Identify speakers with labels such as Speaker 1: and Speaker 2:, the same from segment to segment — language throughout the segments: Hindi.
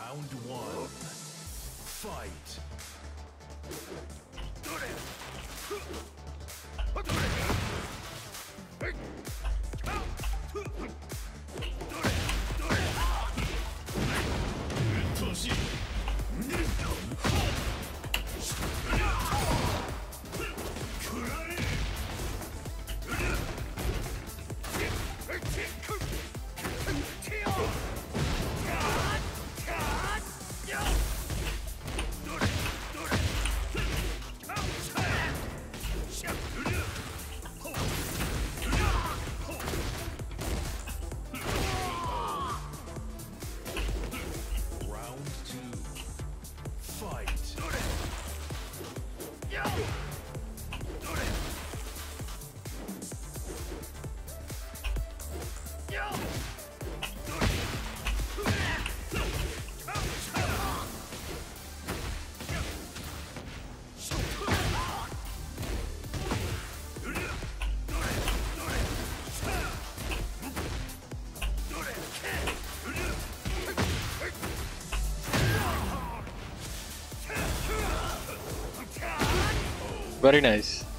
Speaker 1: Round one. Fight.
Speaker 2: Very nice.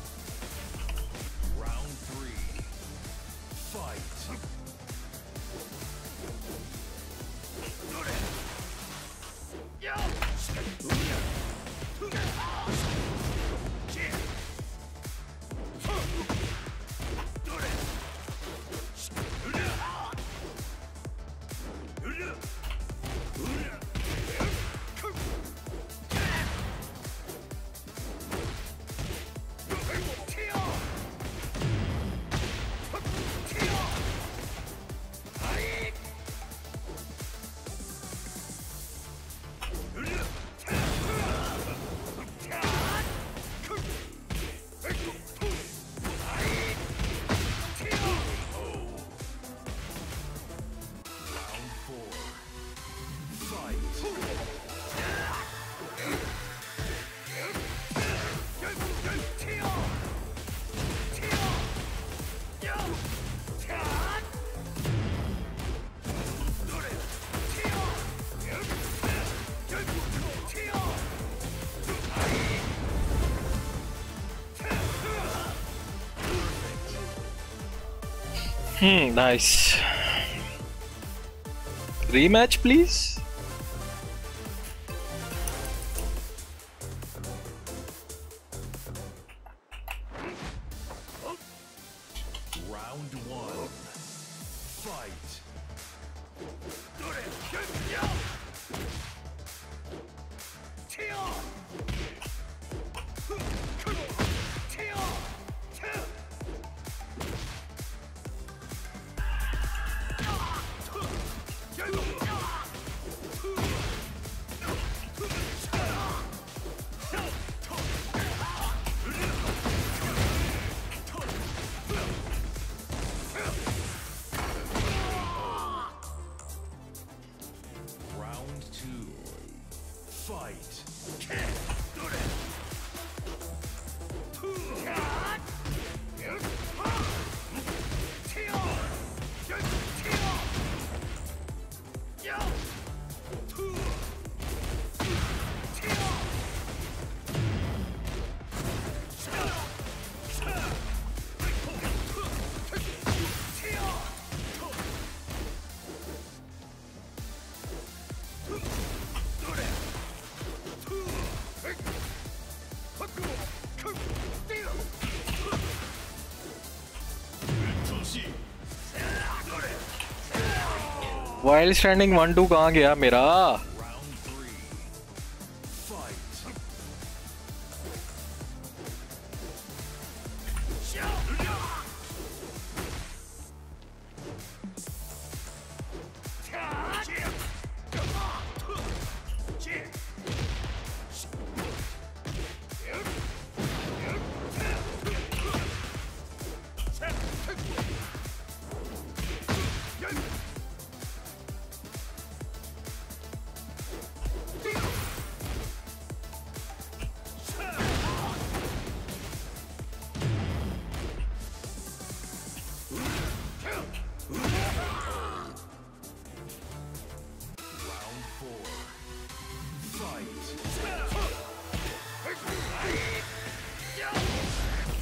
Speaker 2: Hmm, nice. Rematch, please.
Speaker 1: Wild standing one two
Speaker 2: कहाँ गया मेरा?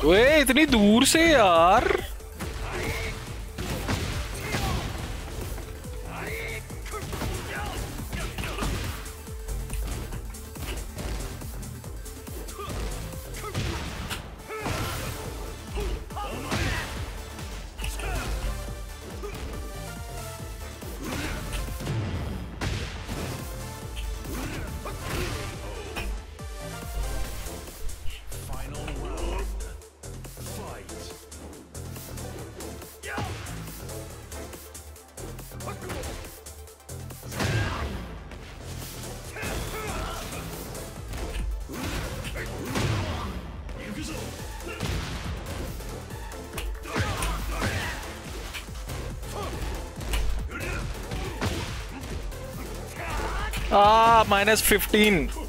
Speaker 1: ओए इतनी दूर से यार। Ah, minus 15.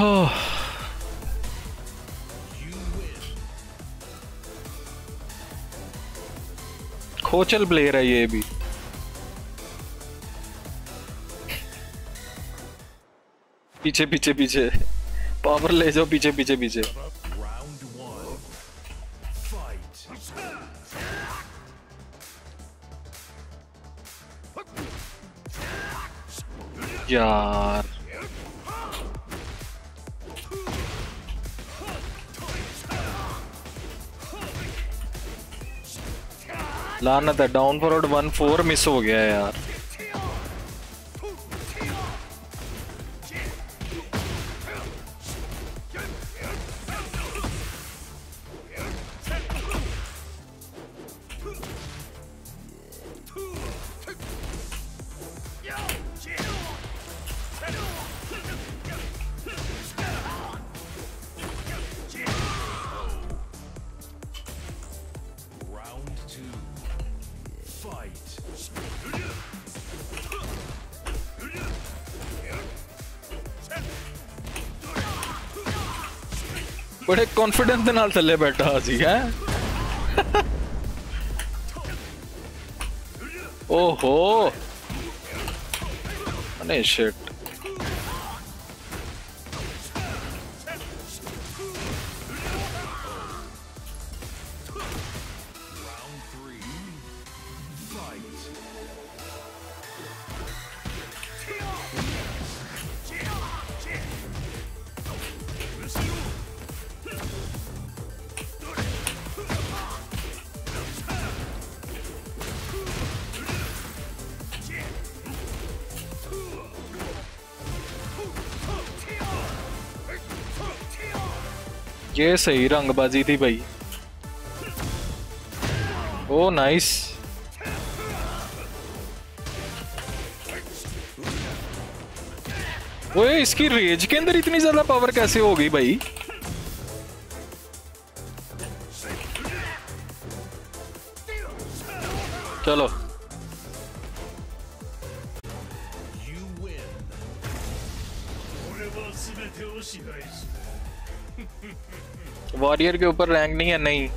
Speaker 1: Oh, खोचल प्लेयर है ये भी। पीछे पीछे पीछे। पावर ले जाओ, पीछे पीछे पीछे. यार। लानत था down forward one four miss हो गया यार। ਬੜੇ ਕੌਨਫੀਡੈਂਸ ਦੇ ਨਾਲ ਥੱਲੇ ਬੈਠਾ ਸੀ ਹੈ ਓਹੋ ਅਨੇ ਸ਼ਿਟ ये सही रंगबाजी थी भाई। ओ नाइस ओए इसकी रेज के अंदर इतनी ज़्यादा पावर कैसे हो गई भाई? चलो।
Speaker 2: You win.
Speaker 1: वॉरियर के ऊपर रैंक नहीं है? नहीं।